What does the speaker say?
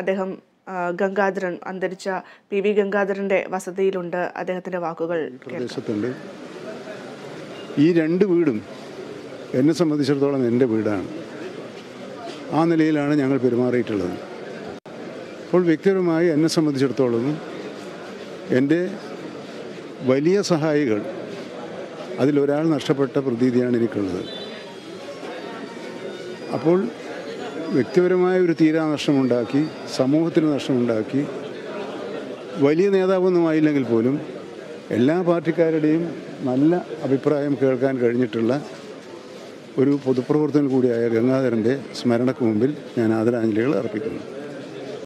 അദ്ദേഹം ഗംഗാധരൻ അന്തരിച്ച P V ഗംഗാധരന്റെ വസതിയിലുണ്ട് അദ്ദേഹത്തിന്റെ വാക്കുകൾ പ്രദേശത്തുണ്ട്. ഈ രണ്ട് വീടും എന്നെ സംബന്ധിച്ചിടത്തോളം എന്റെ വീടാണ്. ആ നിലയിലാണ് ഞങ്ങൾ പെരുമാറിയിട്ടുള്ളത്. അപ്പോൾ വ്യക്തിപരമായി എന്നെ സംബന്ധിച്ചിടത്തോളം എന്റെ വലിയ സഹായികൾ അതിലൊരാൾ നഷ്ടപ്പെട്ട പ്രതീതിയാണ് എനിക്കുള്ളത്. അപ്പോൾ വ്യക്തിപരമായ ഒരു തീരാ നഷ്ടമുണ്ടാക്കി സമൂഹത്തിന് നഷ്ടമുണ്ടാക്കി. വലിയ നേതാവൊന്നും ആയില്ലെങ്കിൽ പോലും എല്ലാ പാർട്ടിക്കാരുടെയും നല്ല അഭിപ്രായം കേൾക്കാൻ കഴിഞ്ഞിട്ടുള്ള ഒരു പൊതുപ്രവർത്തകൻ കൂടിയായ ഗംഗാധരന്റെ സ്മരണക്ക് മുമ്പിൽ ഞാൻ ആദരാഞ്ജലികൾ അർപ്പിക്കുന്നു.